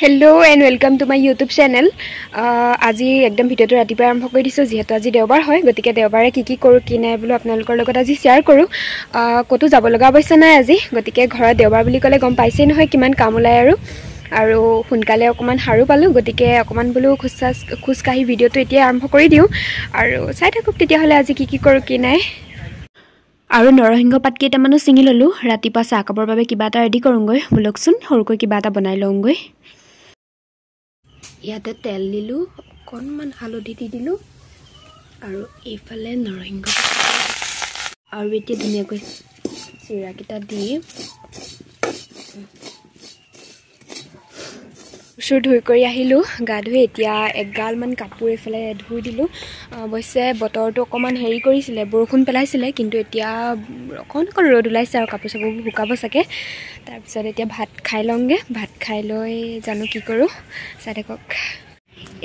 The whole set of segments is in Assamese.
Hello' and welcome to my YouTube channel আজি একদম ভিডিঅ'টো ৰাতিপুৱাই আৰম্ভ কৰি দিছোঁ যিহেতু আজি দেওবাৰ হয় গতিকে দেওবাৰে কি কি কৰোঁ কি নাই বোলো আপোনালোকৰ লগত আজি শ্বেয়াৰ কৰোঁ। আহ, ক'তো যাব লগা অৱশ্যে নাই আজি গতিকে ঘৰত দেওবাৰ বুলি ক'লে গম পাইছেই নহয় কিমান কাম ওলায় আৰু। আৰু সোনকালে অকণমান সাৰো পালোঁ গতিকে অকণমান বোলো খোজ চাজ খোজকাঢ়ি ভিডিঅ'টো এতিয়া আৰম্ভ কৰি দিওঁ। আৰু চাই থাকক তেতিয়াহ'লে আজি কি কি কৰোঁ কি নাই। আৰু নৰসিংহ পাত কেইটামানো ছিঙি ল'লোঁ ৰাতিপুৱা চাহ কাপৰ বাবে কিবা এটা ৰেডি কৰোঁগৈ বোলকচোন সৰুকৈ কিবা এটা বনাই লওঁগৈ। ইয়াতে তেল দিলোঁ অকণমান হালধি দি দিলোঁ আৰু এইফালে নৰসিংহ আৰু এতিয়া ধুনীয়াকৈ চিৰাকেইটা দি চুৰ ধুই কৰি আহিলোঁ গা ধুই এতিয়া এগালমান কাপোৰ এইফালে ধুই দিলোঁ। অৱশ্যে বতৰটো অকণমান হেৰি কৰিছিলে বৰষুণ পেলাইছিলে কিন্তু এতিয়া অকণ অকণ ৰ'দ ওলাইছে আৰু কাপোৰ চাপোৰবোৰ শুকাব চাগে। তাৰপিছত এতিয়া ভাত খাই লওঁগৈ ভাত খাই লৈ জানো কি কৰোঁ চাই থাকক।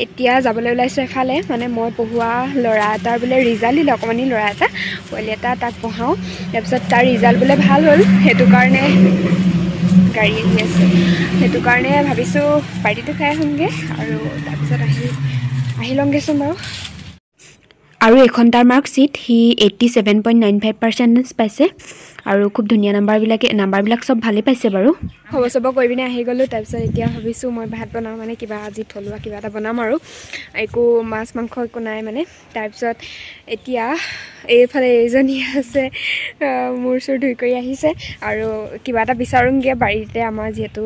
এতিয়া যাবলৈ ওলাইছোঁ এফালে মানে মই পঢ়োৱা ল'ৰা এটাৰ বোলে ৰিজাল্ট দিলে অকণমানি ল'ৰা এটা পোৱালি এটা তাক পঢ়াওঁ। তাৰপিছত তাৰ ৰিজাল্ট বোলে ভাল হ'ল সেইটো কাৰণে গাড়ী আহি আছে। সেইটো কাৰণে ভাবিছোঁ পাৰ্টিটো খাই আহোঁগৈ আৰু তাৰপিছত আহি আহি লওঁগৈচোন বাৰু। আৰু এইখন তাৰ মাৰ্কশ্বিট সি eighty seven point nine five percentage পাইছে। আৰু খুব ধুনীয়া নাম্বাৰবিলাকে নাম্বাৰবিলাক চব ভালেই পাইছে বাৰু। খবৰ চবৰ কৰি পিনে আহি গ'লোঁ তাৰপিছত এতিয়া ভাবিছোঁ মই ভাত বনাওঁ মানে কিবা আজি থলুৱা কিবা এটা বনাম আৰু। একো মাছ মাংস একো নাই মানে। তাৰপিছত এতিয়া এইফালে এইজনী আছে মূৰ চুৰ ধুই কৰি আহিছে আৰু কিবা এটা বিচাৰোঁগৈ বাৰীতে আমাৰ যিহেতু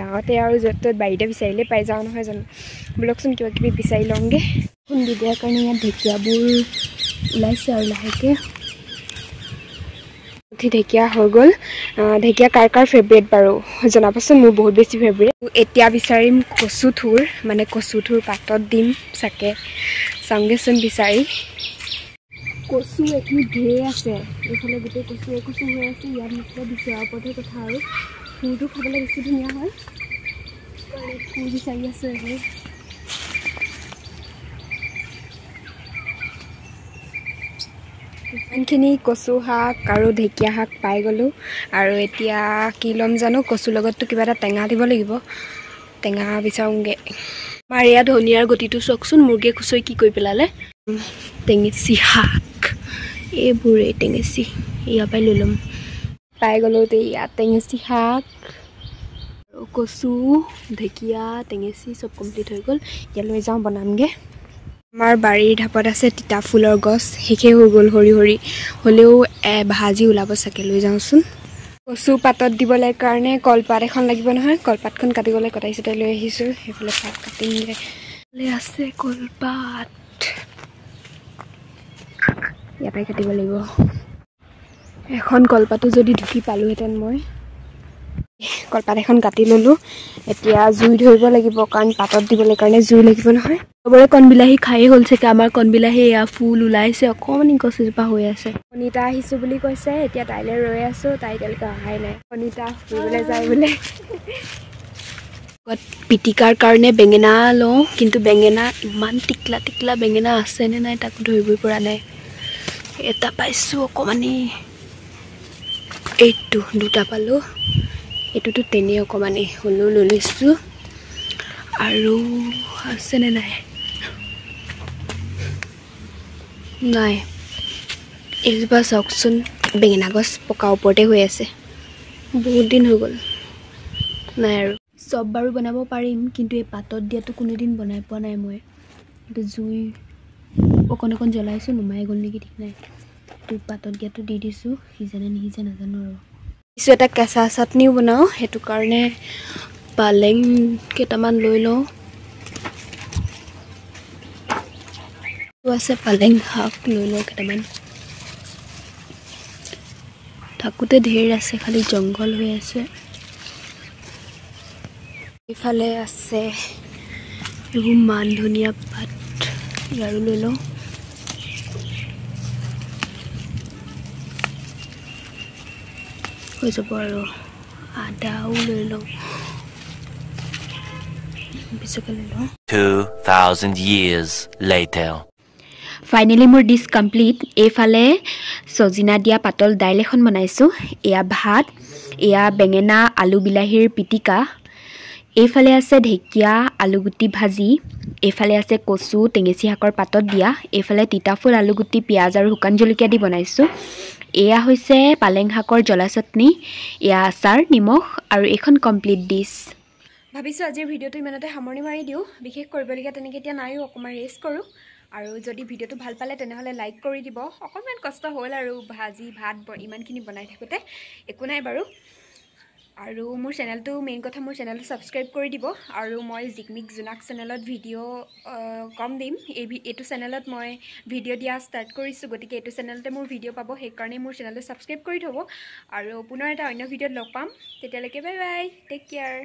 গাঁৱতে আৰু য'ত ত'ত বাৰীতে বিচাৰিলেই পাই যাওঁ নহয় জানো? বোলকচোন কিবা কিবি বিচাৰি লওঁগৈ। খুন্দি দিয়াৰ কাৰণে ইয়াত ঢেকীয়াবোৰ ওলাইছে আৰু লাহেকৈ। উঠি ঢেকীয়া হৈ গ'ল। ঢেকীয়া কাৰ কাৰ ফেভৰেট বাৰু? জনাবচোন মোৰ বহুত বেছি ফেভৰেট এতিয়া বিচাৰিম কচু থুৰ মানে কচু থুৰ পাতত দিম চাগে। চাওঁগৈচোন বিচাৰি। কচু এইখিনি ঢেৰ আছে। এইফালে গোটেই কচুৱে কচু হৈ আছে ইয়াত মুঠতে বিচৰাৰ ওপৰতহে কথা আৰু। থুৰটো খাবলৈ বেছি ধুনীয়া হয়। থুৰ বিচাৰি আছোঁ এইবোৰ ইমানখিনি কচু শাক আৰু ঢেকীয়া শাক পাই গ'লোঁ। আৰু এতিয়া কি ল'ম জানো? কচুৰ লগততো কিবা এটা টেঙা দিব লাগিব। টেঙা বিচাৰোঁগৈ। আমাৰ ইয়াত ধনিয়াৰ গতিটো চাওকচোন মুৰ্গীয়ে খুচৰি কি কৰি পেলালে? টেঙেচি শাক এইবোৰেই টেঙেচি ইয়াৰ পৰাই লৈ ল'ম। পাই গ'লোঁ এতিয়া ইয়াত টেঙেচি শাক আৰু কচু ঢেকীয়া টেঙেচি চব কমপ্লিট হৈ গ'ল। এতিয়া লৈ যাওঁ বনামগৈ। আমাৰ বাৰীৰ ঢাপত আছে তিতা ফুলৰ গছ। শেষেই হৈ গ'ল সৰি সৰি হ'লেও ভাজি ওলাব চাগে। লৈ যাওঁচোন। কচু পাতত দিবলৈ কাৰণে কলপাত এখন লাগিব নহয়। কলপাতখন কাটিবলৈ কটাই চটাই লৈ আহিছোঁ। সেইফালে পাত কাটিমগৈ। আছে কলপাত। পৰাই কাটিব লাগিব। এখন কলপাতো যদি ঢুকি পালোহেঁতেন মই। কলপাত এখন কাটি ল'লোঁ। এতিয়া জুই ধৰিব লাগিব কাৰণ পাতত দিবলৈ কাৰণে জুই লাগিব নহয়। চবৰে কণবিলাহী খায়েই হ'ল চাগে আমাৰ কণবিলাহী এয়া ফুল ওলাইছে অকণমানি গছ এজোপা হৈ আছে। কণিতা আহিছোঁ বুলি কৈছে এতিয়া তাইলৈ ৰৈ আছোঁ তাই এতিয়ালৈকে অহাই নাই। কণিতা ফুৰিবলৈ যায় বোলে। পিটিকাৰ কাৰণে বেঙেনা লওঁ কিন্তু বেঙেনা ইমান টিকলা টিকলা বেঙেনা আছেনে নাই তাকো ধৰিবই পৰা নাই। এটা পাইছোঁ অকণমানি এইটো দুটা পালোঁ। এইটোতো তেনেই অকণমানি হ'লেও লৈ লৈছোঁ। আৰু আছেনে নাই? নাই। এইজোপা চাওকচোন। বেঙেনা গছ পকা ওপৰতে হৈ আছে। বহুত দিন হৈ গ'ল। নাই আৰু। চব বাৰু বনাব পাৰিম কিন্তু এই পাতত দিয়াটো কোনোদিন বনাই পোৱা নাই মই। জুই অকণ অকণ জ্বলাইছোঁ নুমাই গ'ল নেকি ঠিক নাই। এইটো পাতত দিয়াটো দি দিছোঁ সিজেনে নিসিজে নাজানো আৰু। কিছু এটা কেঁচা চাটনিও বনাওঁ সেইটো কাৰণে পালেং কেইটামান লৈ লওঁ। আছে পালেং শাক লৈ লওঁ কেইটামান। থাকোঁতে ধেৰ আছে খালি জংঘল হৈ আছে। ইফালে আছে এইবোৰ মান ধনিয়া পাত ইয়াৰো লৈ লওঁ। হৈ যাব আৰু। আদাও লৈ লওঁ। পিছকে লৈ লওঁ। 2,000 years later. ফাইনেলি মোৰ ডিছ কমপ্লিট এইফালে চজিনা দিয়া পাতল দাইল এখন বনাইছোঁ। এয়া ভাত এয়া বেঙেনা আলু বিলাহীৰ পিটিকা। এইফালে আছে ঢেকীয়া আলুগুটি ভাজি। এইফালে আছে কচু টেঙেচি শাকৰ পাতত দিয়া। এইফালে তিতাফুল আলুগুটি পিঁয়াজ আৰু শুকান জলকীয়া দি বনাইছোঁ। এয়া হৈছে পালেং শাকৰ জ্বলা চাটনি এয়া আচাৰ নিমখ আৰু এইখন কমপ্লিট ডিছ ভাবিছোঁ আজিৰ ভিডিঅ'টো ইমানতে সামৰণি মাৰি দিওঁ। বিশেষ কৰিবলগীয়া তেনেকৈ এতিয়া নাইও অকণমান ৰেষ্ট কৰোঁ। আৰু যদি ভিডিঅ'টো ভাল পালে তেনেহ'লে লাইক কৰি দিব। অকণমান কষ্ট হ'ল আৰু ভাজি ভাত ইমানখিনি বনাই থাকোঁতে। একো নাই বাৰু। আৰু মোৰ চেনেলটো মেইন কথা মোৰ চেনেলটো ছাবস্ক্ৰাইব কৰি দিব। আৰু মই জিকমিক জোনাক চেনেলত ভিডিঅ' কম দিম। এই এইটো চেনেলত মই ভিডিঅ' দিয়া ষ্টাৰ্ট কৰিছোঁ। গতিকে এইটো চেনেলতে মোৰ ভিডিঅ' পাব সেইকাৰণে মোৰ চেনেলটো ছাবস্ক্ৰাইব কৰি থ'ব। আৰু পুনৰ এটা অন্য ভিডিঅ'ত লগ পাম। তেতিয়ালৈকে বাই বাই টেক কেয়াৰ